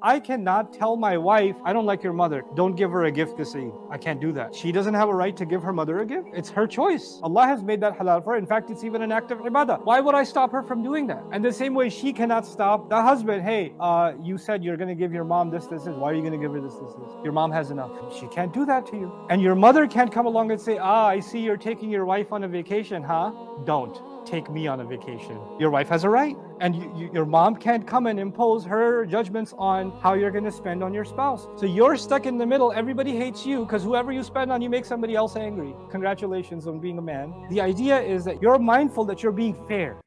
I cannot tell my wife, I don't like your mother. Don't give her a gift this Eid. I can't do that. She doesn't have a right to give her mother a gift. It's her choice. Allah has made that halal for her. In fact, it's even an act of ibadah. Why would I stop her from doing that? And the same way she cannot stop the husband, hey, uh, you said you're going to give your mom this, this, this. Why are you going to give her this, this, this? Your mom has enough. She can't do that to you. And your mother can't come along and say, ah, I see you're taking your wife on a vacation, huh? Don't take me on a vacation. Your wife has a right. And you, you, your mom can't come and impose her judgments on how you're going to spend on your spouse. So you're stuck in the middle. Everybody hates you because whoever you spend on, you make somebody else angry. Congratulations on being a man. The idea is that you're mindful that you're being fair.